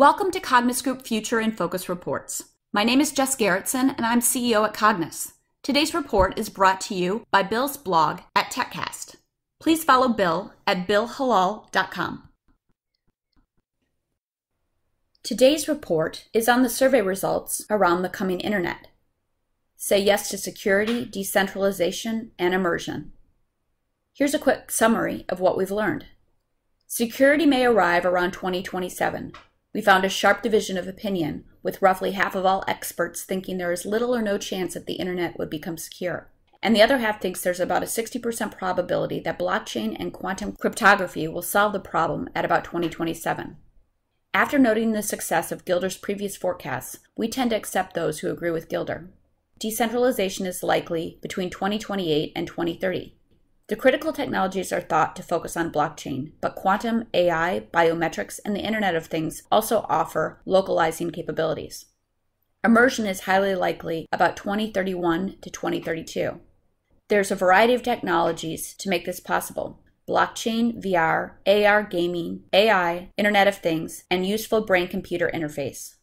Welcome to Cognis Group Future in Focus Reports. My name is Jess Garretson, and I'm CEO at Cognis. Today's report is brought to you by Bill's blog at TechCast. Please follow Bill at billhalal.com. Today's report is on the survey results around the coming internet. Say yes to security, decentralization, and immersion. Here's a quick summary of what we've learned. Security may arrive around 2027. We found a sharp division of opinion, with roughly half of all experts thinking there is little or no chance that the internet would become secure. And the other half thinks there's about a 60% probability that blockchain and quantum cryptography will solve the problem at about 2027. After noting the success of Gilder's previous forecasts, we tend to accept those who agree with Gilder. Decentralization is likely between 2028 and 2030. The critical technologies are thought to focus on blockchain, but quantum, AI, biometrics, and the Internet of Things also offer localizing capabilities. Immersion is highly likely about 2031 to 2032. There's a variety of technologies to make this possible blockchain, VR, AR gaming, AI, Internet of Things, and useful brain computer interface.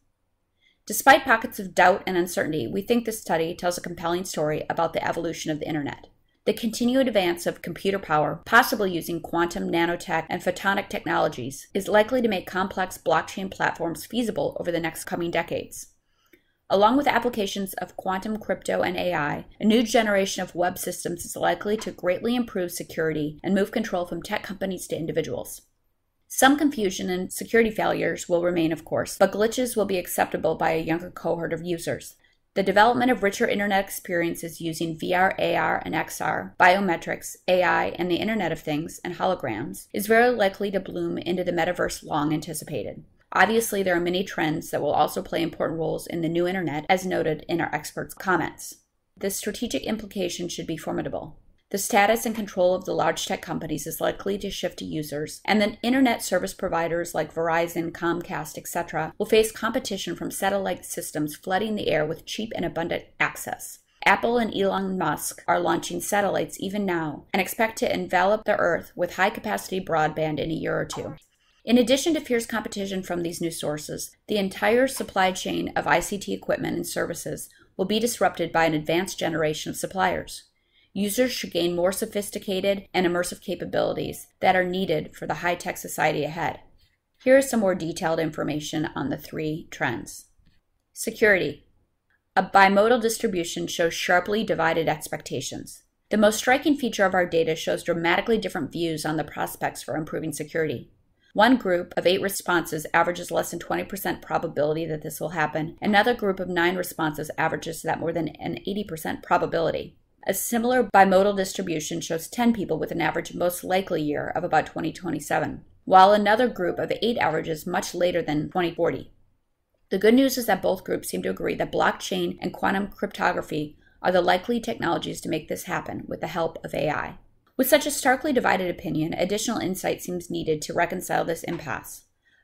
Despite pockets of doubt and uncertainty, we think this study tells a compelling story about the evolution of the Internet. The continued advance of computer power, possibly using quantum, nanotech, and photonic technologies, is likely to make complex blockchain platforms feasible over the next coming decades. Along with applications of quantum, crypto, and AI, a new generation of web systems is likely to greatly improve security and move control from tech companies to individuals. Some confusion and security failures will remain, of course, but glitches will be acceptable by a younger cohort of users. The development of richer internet experiences using VR, AR, and XR, biometrics, AI, and the Internet of Things, and holograms is very likely to bloom into the metaverse long anticipated. Obviously, there are many trends that will also play important roles in the new internet, as noted in our experts' comments. This strategic implication should be formidable. The status and control of the large tech companies is likely to shift to users, and the internet service providers like Verizon, Comcast, etc., will face competition from satellite systems flooding the air with cheap and abundant access. Apple and Elon Musk are launching satellites even now and expect to envelop the Earth with high capacity broadband in a year or two. In addition to fierce competition from these new sources, the entire supply chain of ICT equipment and services will be disrupted by an advanced generation of suppliers users should gain more sophisticated and immersive capabilities that are needed for the high tech society ahead. Here is some more detailed information on the three trends. Security. A bimodal distribution shows sharply divided expectations. The most striking feature of our data shows dramatically different views on the prospects for improving security. One group of eight responses averages less than 20% probability that this will happen. Another group of nine responses averages that more than an 80% probability. A similar bimodal distribution shows 10 people with an average most likely year of about 2027, while another group of 8 averages much later than 2040. The good news is that both groups seem to agree that blockchain and quantum cryptography are the likely technologies to make this happen with the help of AI. With such a starkly divided opinion, additional insight seems needed to reconcile this impasse.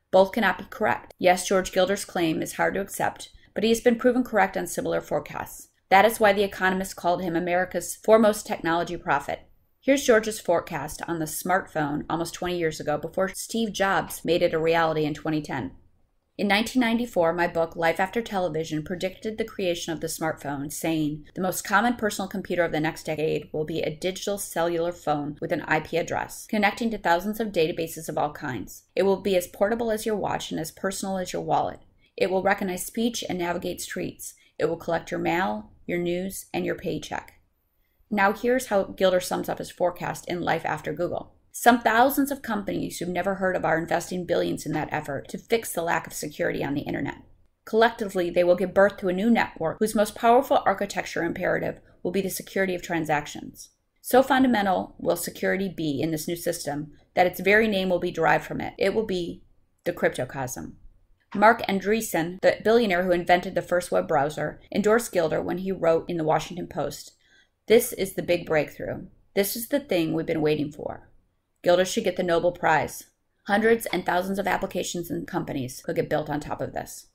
Both cannot be correct. Yes, George Gilder's claim is hard to accept, but he has been proven correct on similar forecasts. That is why The Economist called him America's foremost technology prophet. Here's George's forecast on the smartphone almost 20 years ago before Steve Jobs made it a reality in 2010. In 1994, my book, Life After Television, predicted the creation of the smartphone, saying the most common personal computer of the next decade will be a digital cellular phone with an IP address, connecting to thousands of databases of all kinds. It will be as portable as your watch and as personal as your wallet. It will recognize speech and navigate streets. It will collect your mail, your news, and your paycheck. Now, here's how Gilder sums up his forecast in Life After Google. Some thousands of companies you've never heard of are investing billions in that effort to fix the lack of security on the internet. Collectively, they will give birth to a new network whose most powerful architecture imperative will be the security of transactions. So fundamental will security be in this new system that its very name will be derived from it. It will be the cryptocosm. Marc Andreessen, the billionaire who invented the first web browser, endorsed Gilder when he wrote in the Washington Post This is the big breakthrough. This is the thing we've been waiting for. Gilder should get the Nobel Prize. Hundreds and thousands of applications and companies could get built on top of this.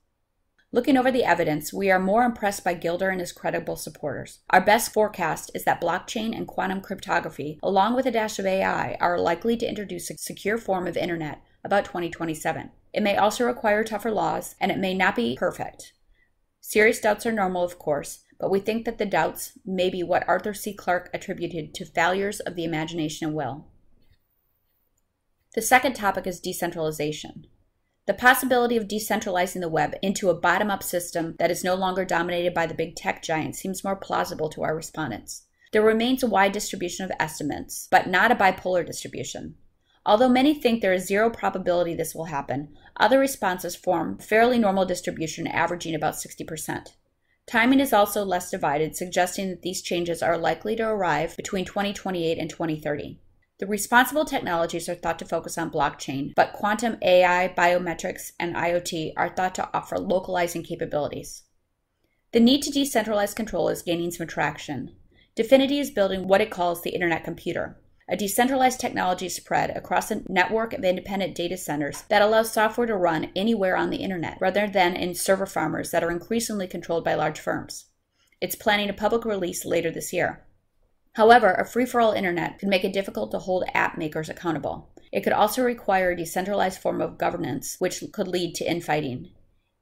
Looking over the evidence, we are more impressed by Gilder and his credible supporters. Our best forecast is that blockchain and quantum cryptography, along with a dash of AI, are likely to introduce a secure form of internet about 2027. It may also require tougher laws, and it may not be perfect. Serious doubts are normal, of course, but we think that the doubts may be what Arthur C. Clarke attributed to failures of the imagination and will. The second topic is decentralization. The possibility of decentralizing the web into a bottom up system that is no longer dominated by the big tech giants seems more plausible to our respondents. There remains a wide distribution of estimates, but not a bipolar distribution. Although many think there is zero probability this will happen, other responses form fairly normal distribution averaging about 60%. Timing is also less divided, suggesting that these changes are likely to arrive between 2028 and 2030. The responsible technologies are thought to focus on blockchain, but quantum AI, biometrics, and IoT are thought to offer localizing capabilities. The need to decentralize control is gaining some traction. DFINITY is building what it calls the Internet Computer, a decentralized technology spread across a network of independent data centers that allows software to run anywhere on the internet rather than in server farmers that are increasingly controlled by large firms. It's planning a public release later this year. However, a free for all internet could make it difficult to hold app makers accountable. It could also require a decentralized form of governance, which could lead to infighting.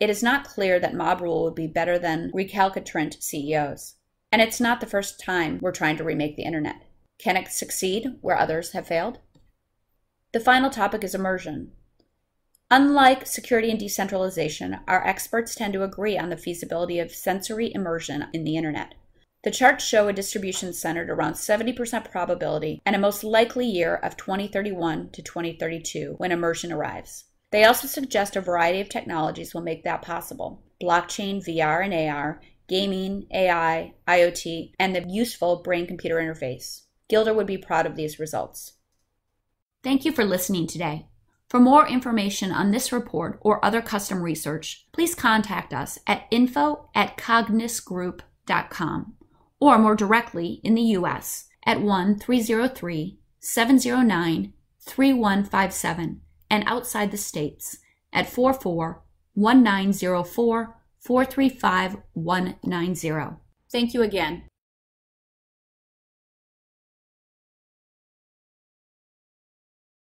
It is not clear that mob rule would be better than recalcitrant CEOs. And it's not the first time we're trying to remake the internet. Can it succeed where others have failed? The final topic is immersion. Unlike security and decentralization, our experts tend to agree on the feasibility of sensory immersion in the internet. The charts show a distribution centered around 70% probability and a most likely year of 2031 to 2032 when immersion arrives. They also suggest a variety of technologies will make that possible blockchain, VR and AR, gaming, AI, IoT, and the useful brain computer interface. Gilder would be proud of these results. Thank you for listening today. For more information on this report or other custom research, please contact us at info at cognisgroup.com or more directly in the U.S. at 1 303 709 3157 and outside the states at 44 1904 435 190. Thank you again.